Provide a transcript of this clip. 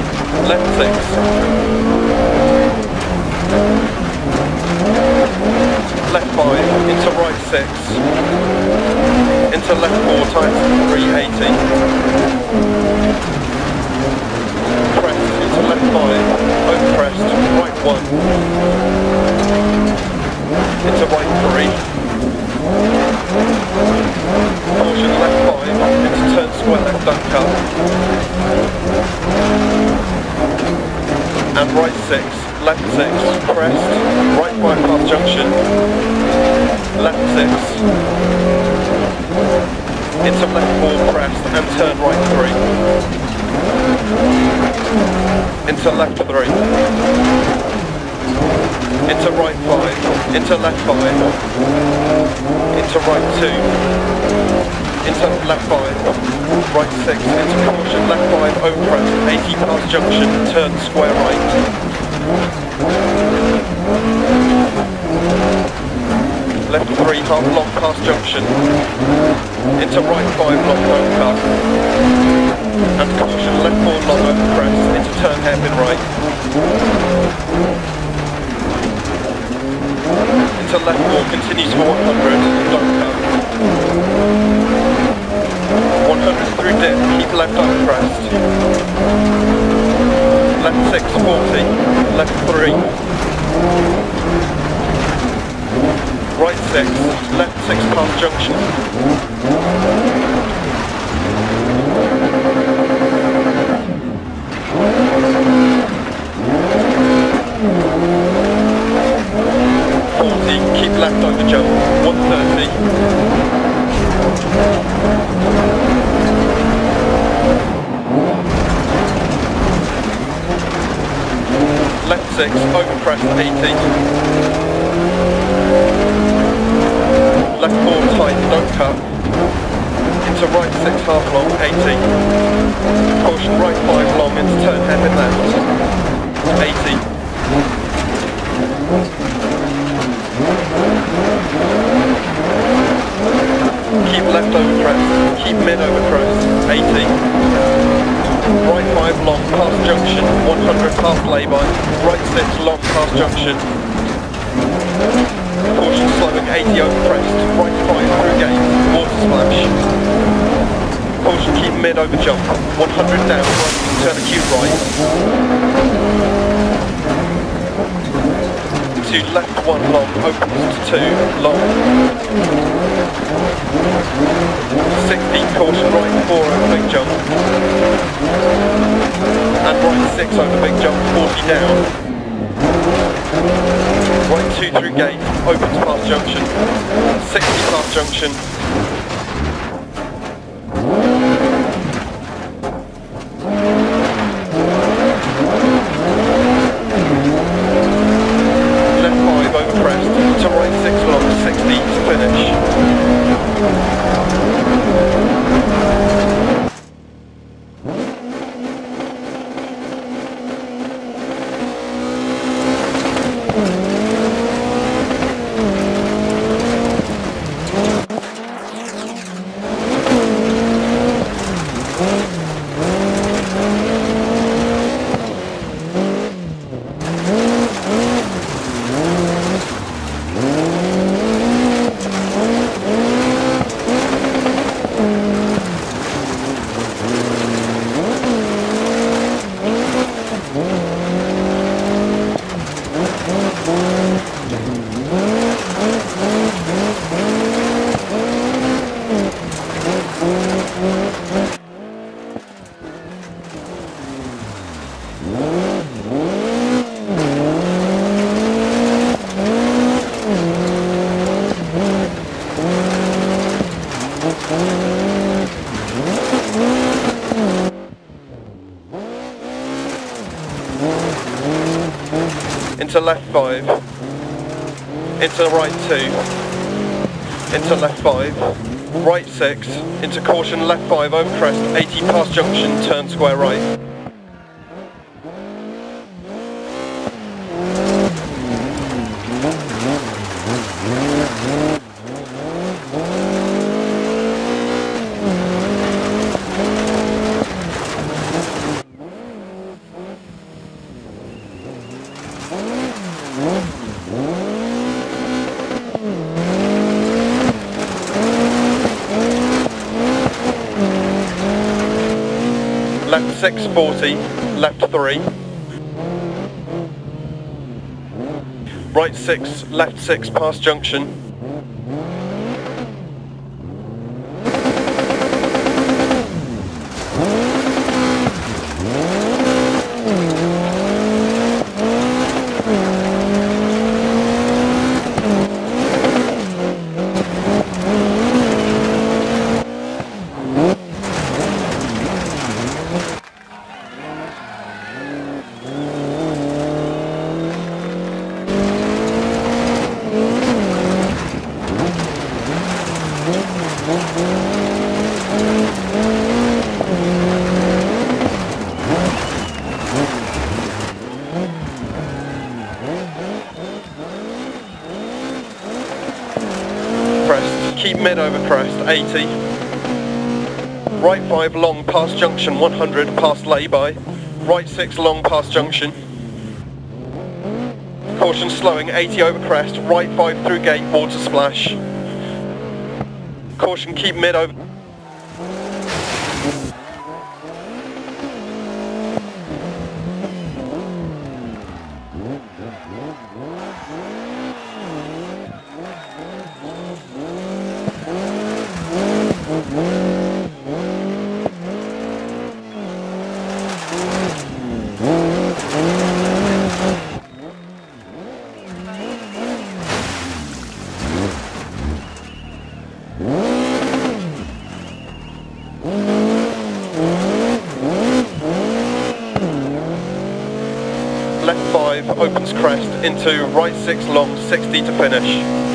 left 6. Left 5, into right 6. Into left 4, times 380. Crest, into left 5, over crest, right 1. Into right 3. Caution left 5, into turn square left, don't. Right 6, left 6, crest, right bypass junction, left 6, into left 4 crest and turn right 3. Into left 3 into right 5, into left 5, into right 2, into left 5, right 6, into caution, left 5, over crest, 80 past junction, turn square right. Left 3, half long past junction, into right 5, long over. Cut, and caution, left 4, long over crest, into turn hairpin right. Into left four, continues for 100, don't cut. 100 through dip, keep left over crest. Left 6, 40, left 3. Right 6, left 6 past junction. keep left over jump, 130. Left 6, over crest 80. Left 4 tight, don't cut. Into right 6 half long, 80. Caution right 5 long into turn hairpin left. 80. Keep left over crest, keep mid over crest, 80. Right 5 long past junction, 100 past lay-by. Right 6 long past junction. Caution slowing, 80 over crest. Right 5 through gate, water splash. Caution keep mid over jump, 100 down, right, turn acute right to left one long, opens to two, long. 60, caution right four over big jump. And right six over big jump, 40 down. Right two through gate, opens past junction. 60 past junction. Mm-hmm. Into left 5, into right 2, into left 5, right 6, into caution left 5 over crest, 80 past junction, turn square right. 6, 40, left 3. Right 6, left 6, past junction. Crest, keep mid over crest, 80. Right 5 long past junction 100 past lay-by. Right 6 long past junction. Caution slowing 80 over crest, right 5 through gate, water splash. Caution keep mid over... Left 5 opens crest into right 6 long, 60 to finish.